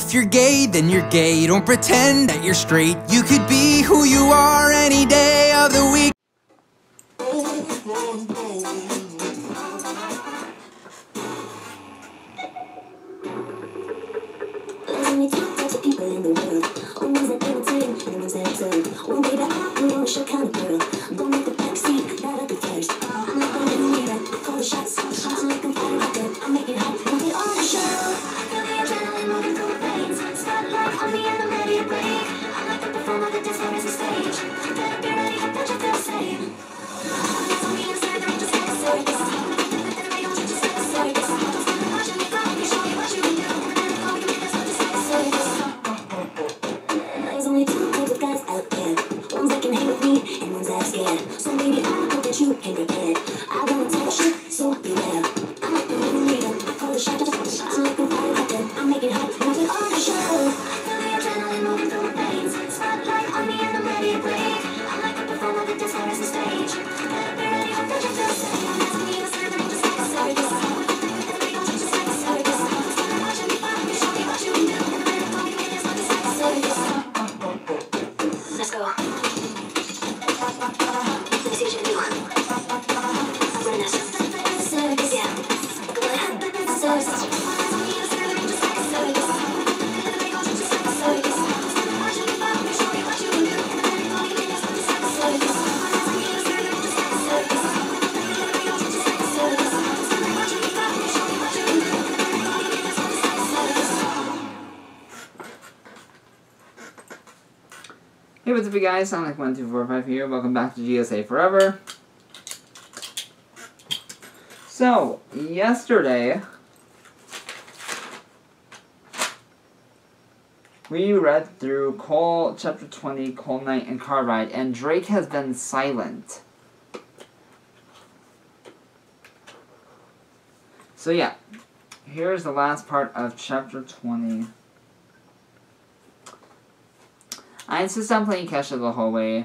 If you're gay, then you're gay. Don't pretend that you're straight. You could be who you are any day of the week. People in the world. We want to show kind of girl. Hey, what's up, you guys? Sonic1245 here. Welcome back to GSA Forever. So, yesterday, we read through Cole Chapter 20, Cold Night, and Car Ride, and Drake has been silent. So, yeah, here's the last part of Chapter 20. I insist on playing Kesha the whole way.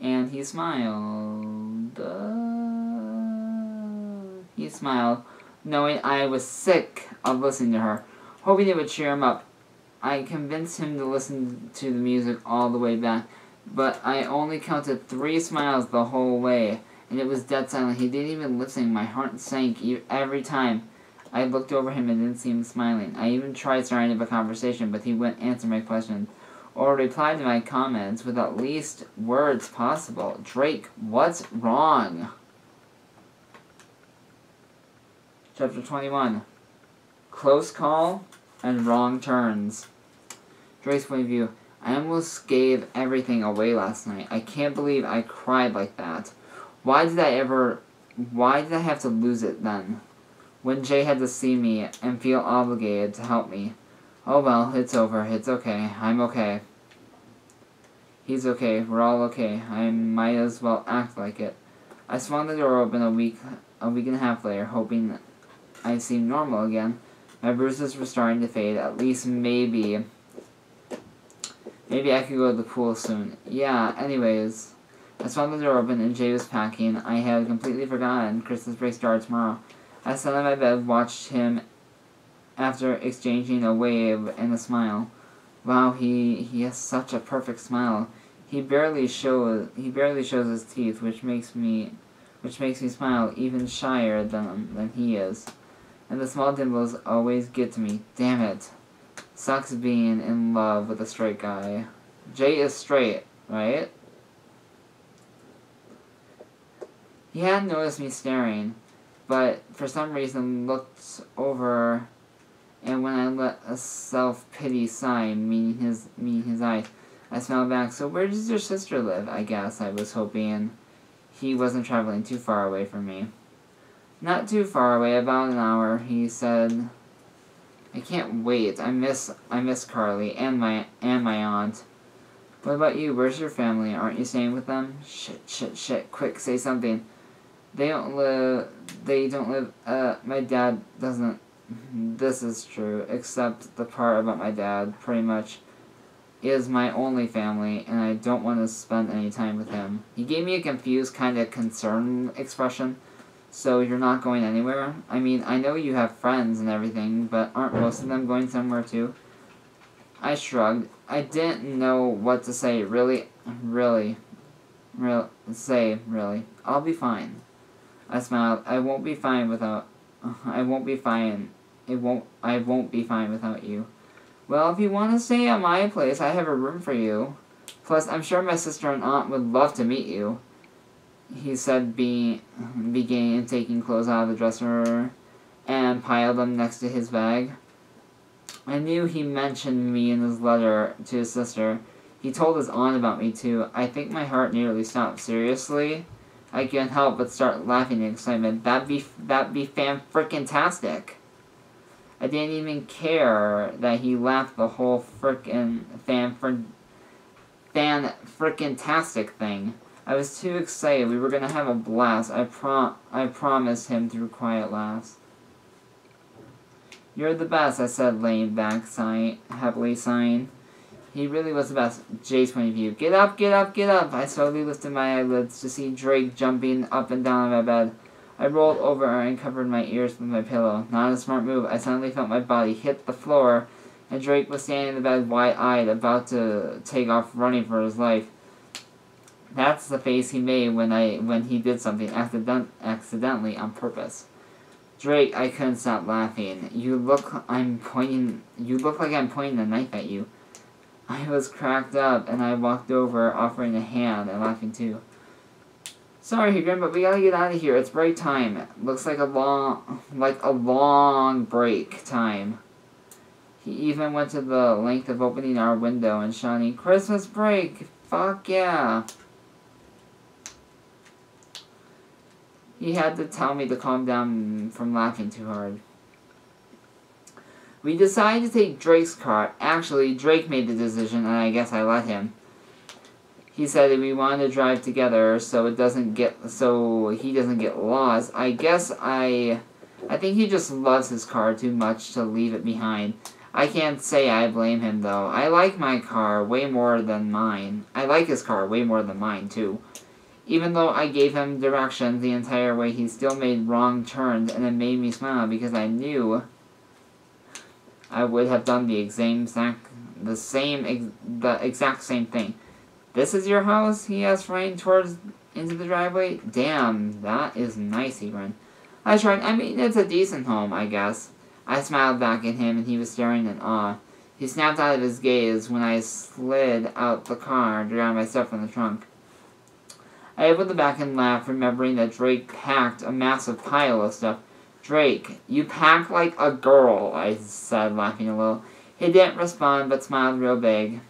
And he smiled. Uh, he smiled, knowing I was sick of listening to her, hoping it would cheer him up. I convinced him to listen to the music all the way back, but I only counted three smiles the whole way, and it was dead silent. He didn't even listen. My heart sank every time. I looked over him and didn't see him smiling. I even tried starting up a conversation, but he wouldn't answer my questions or reply to my comments with at least words possible. Drake, what's wrong? Chapter 21 Close Call and Wrong Turns. Drake's point of view. I almost gave everything away last night. I can't believe I cried like that. Why did I ever. Why did I have to lose it then? When Jay had to see me and feel obligated to help me. Oh well, it's over. It's okay. I'm okay. He's okay. We're all okay. I might as well act like it. I swung the door open a week, a week and a half later, hoping I seemed normal again. My bruises were starting to fade. At least maybe, maybe I could go to the pool soon. Yeah. Anyways, I swung the door open and Jay was packing. I had completely forgotten Christmas break starts tomorrow. I sat on my bed, watched him after exchanging a wave and a smile. Wow, he he has such a perfect smile. He barely shows he barely shows his teeth, which makes me which makes me smile even shyer than than he is. And the small dimples always get to me. Damn it. Sucks being in love with a straight guy. Jay is straight, right? He hadn't noticed me staring, but for some reason looked over and when I let a self pity sigh meeting his meeting his eyes, I smiled back. So where does your sister live? I guess I was hoping he wasn't traveling too far away from me. Not too far away, about an hour, he said. I can't wait. I miss I miss Carly and my and my aunt. What about you? Where's your family? Aren't you staying with them? Shit, shit, shit. Quick, say something. They don't live they don't live uh my dad doesn't this is true, except the part about my dad, pretty much, is my only family, and I don't want to spend any time with him. He gave me a confused, kind of concerned expression, So you're not going anywhere? I mean, I know you have friends and everything, but aren't most of them going somewhere too? I shrugged. I didn't know what to say. Really, really, real say really. I'll be fine. I smiled. I won't be fine without. I won't be fine. It won't. I won't be fine without you. Well, if you want to stay at my place, I have a room for you. Plus, I'm sure my sister and aunt would love to meet you. He said, be, began taking clothes out of the dresser and piled them next to his bag. I knew he mentioned me in his letter to his sister. He told his aunt about me too. I think my heart nearly stopped. Seriously? I can't help but start laughing in excitement. That'd be that'd be fan frickin' tastic. I didn't even care that he laughed the whole frickin' fan fr- fan frickin' tastic thing. I was too excited. We were gonna have a blast. I prom I promised him through quiet laughs. You're the best, I said, laying back, sighing, happily sighing. He really was the best. Jay's point of view. Get up, get up, get up! I slowly lifted my eyelids to see Drake jumping up and down on my bed. I rolled over and covered my ears with my pillow. Not a smart move. I suddenly felt my body hit the floor, and Drake was standing in the bed wide-eyed, about to take off running for his life. That's the face he made when I when he did something accident accidentally on purpose. Drake, I couldn't stop laughing. You look I'm pointing you look like I'm pointing a knife at you. I was cracked up and I walked over offering a hand and laughing too. Sorry, Higrin, but we gotta get out of here. It's break time. Looks like a long like a long break time. He even went to the length of opening our window and shouting, Christmas break! Fuck yeah! He had to tell me to calm down from laughing too hard. We decided to take Drake's car. Actually, Drake made the decision, and I guess I let him. He said that we wanted to drive together, so it doesn't get so he doesn't get lost. I guess I, I think he just loves his car too much to leave it behind. I can't say I blame him though. I like my car way more than mine. I like his car way more than mine too. Even though I gave him directions the entire way, he still made wrong turns, and it made me smile because I knew I would have done the exact, the same, the exact same thing. This is your house? He asked, running towards into the driveway. Damn, that is nice, he grinned. I tried. I mean, it's a decent home, I guess. I smiled back at him, and he was staring in awe. He snapped out of his gaze when I slid out the car and grabbed my stuff from the trunk. I opened the back and laughed, remembering that Drake packed a massive pile of stuff. Drake, you pack like a girl, I said, laughing a little. He didn't respond, but smiled real big.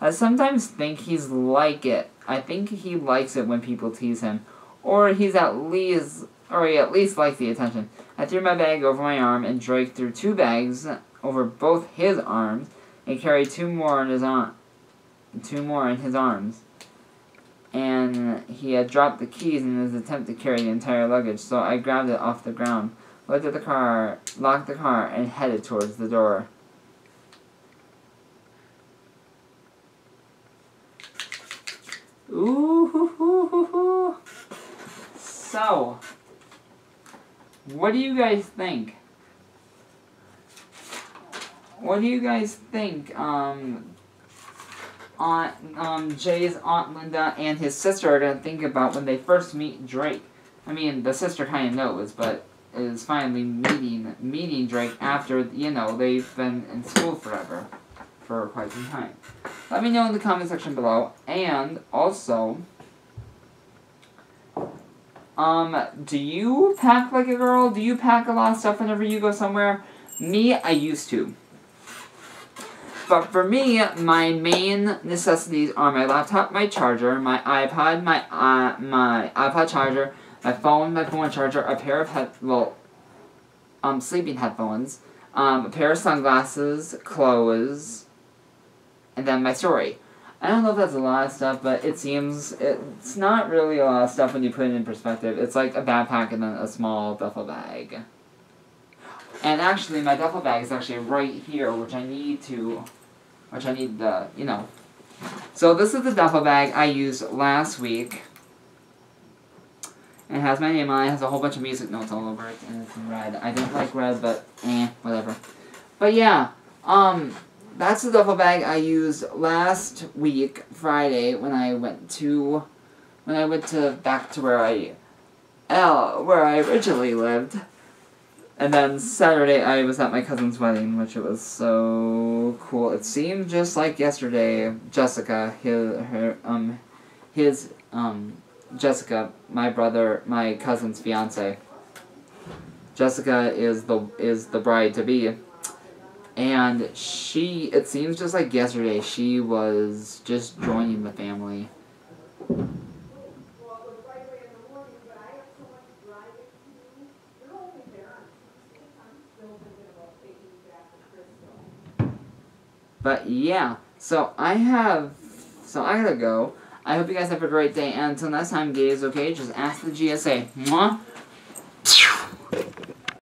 I sometimes think he's like it. I think he likes it when people tease him. Or he's at least, or he at least likes the attention. I threw my bag over my arm, and Drake threw two bags over both his arms, and carried two more in his arm, two more in his arms and he had dropped the keys in his attempt to carry the entire luggage, so I grabbed it off the ground, looked at the car, locked the car, and headed towards the door. Ooh, so, what do you guys think? What do you guys think? Um, Aunt um, Jay's Aunt Linda and his sister are going to think about when they first meet Drake. I mean, the sister kind of knows, but is finally meeting meeting Drake after, you know, they've been in school forever. For quite some time. Let me know in the comment section below. And also, um, do you pack like a girl? Do you pack a lot of stuff whenever you go somewhere? Me, I used to. But for me, my main necessities are my laptop, my charger, my iPod, my uh, my iPod charger, my phone, my phone charger, a pair of head well, um, sleeping headphones, um, a pair of sunglasses, clothes, and then my story. I don't know if that's a lot of stuff, but it seems it's not really a lot of stuff when you put it in perspective. It's like a backpack and then a small duffel bag. And actually, my duffel bag is actually right here, which I need to which I need the, you know. So this is the duffel bag I used last week. It has my name on it. It has a whole bunch of music notes all over it, and it's red. I don't like red, but eh, whatever. But yeah, um, that's the duffel bag I used last week, Friday, when I went to, when I went to back to where I, uh, where I originally lived. And then Saturday I was at my cousin's wedding, which it was so cool. It seemed just like yesterday. Jessica, his, her, um, his, um, Jessica, my brother, my cousin's fiance. Jessica is the is the bride to be. And she, it seems just like yesterday, she was just joining the family. But yeah, so I have, so I gotta go. I hope you guys have a great day, and until next time, gays, okay, just ask the GSA. Mwah!